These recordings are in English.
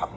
Hello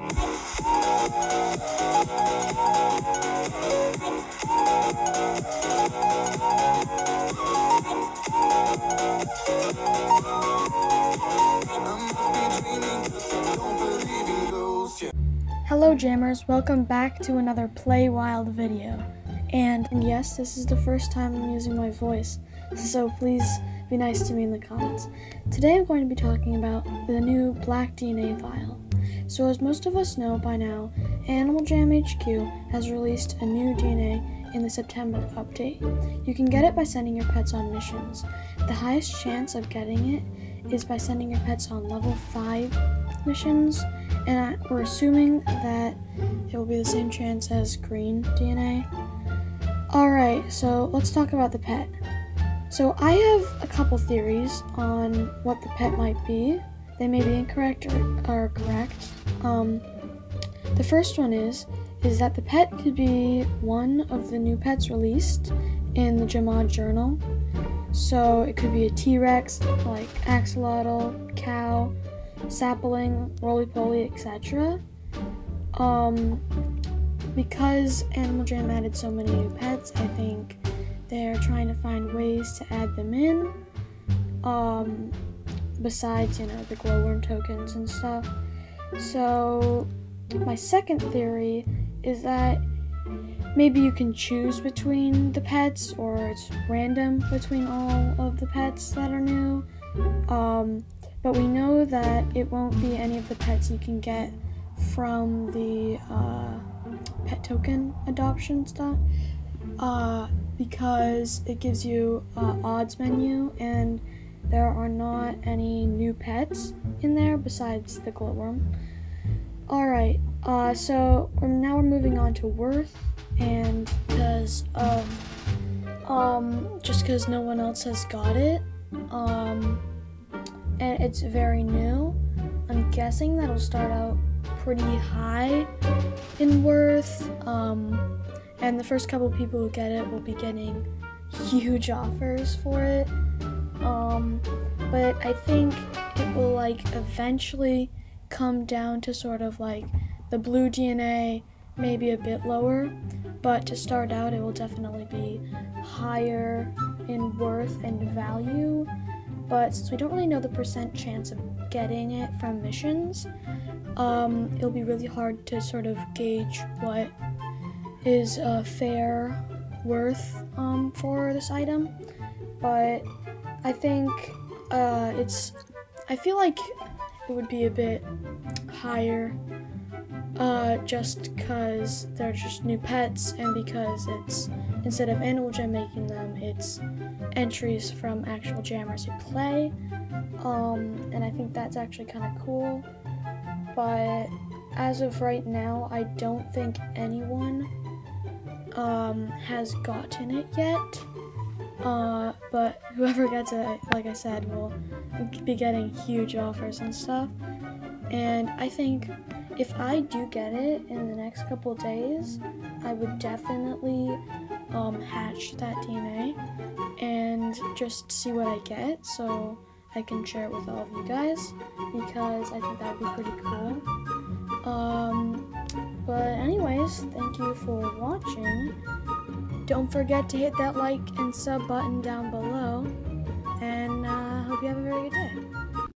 Jammers, welcome back to another Play Wild video. And, yes, this is the first time I'm using my voice, so please be nice to me in the comments. Today I'm going to be talking about the new Black DNA vial. So as most of us know by now, Animal Jam HQ has released a new DNA in the September update. You can get it by sending your pets on missions. The highest chance of getting it is by sending your pets on level 5 missions, and I, we're assuming that it will be the same chance as green DNA. Alright, so let's talk about the pet. So I have a couple theories on what the pet might be. They may be incorrect or, or correct. Um, the first one is is that the pet could be one of the new pets released in the Jamaa Journal. So it could be a T-Rex, like axolotl, cow, sapling, roly-poly, etc. Um, because Animal Jam added so many new pets, I think they're trying to find ways to add them in. Um, besides, you know, the glowworm tokens and stuff. So, my second theory is that maybe you can choose between the pets or it's random between all of the pets that are new. Um, but we know that it won't be any of the pets you can get from the uh, pet token adoption stuff uh, because it gives you uh, odds menu and there are not any new pets in there besides the glowworm. Alright, uh, so now we're moving on to worth and because um, um, just because no one else has got it um, and it's very new I'm guessing that'll start out pretty high in worth. Um, and the first couple people who get it will be getting huge offers for it. Um, but I think it will like eventually come down to sort of like the blue DNA, maybe a bit lower. But to start out, it will definitely be higher in worth and value. But since we don't really know the percent chance of getting it from missions, um, it'll be really hard to sort of gauge what is a fair worth um, for this item. But I think uh, it's, I feel like it would be a bit higher uh, just because they're just new pets and because it's instead of Animal Jam making them, it's entries from actual jammers who play. Um, and I think that's actually kind of cool. But as of right now, I don't think anyone um, has gotten it yet. Uh, but whoever gets it, like I said, will be getting huge offers and stuff. And I think if I do get it in the next couple days, I would definitely um, hatch that DNA and just see what I get so I can share it with all of you guys because I think that would be pretty cool. Um, but anyways, thank you for watching. Don't forget to hit that like and sub button down below and uh, hope you have a very good day.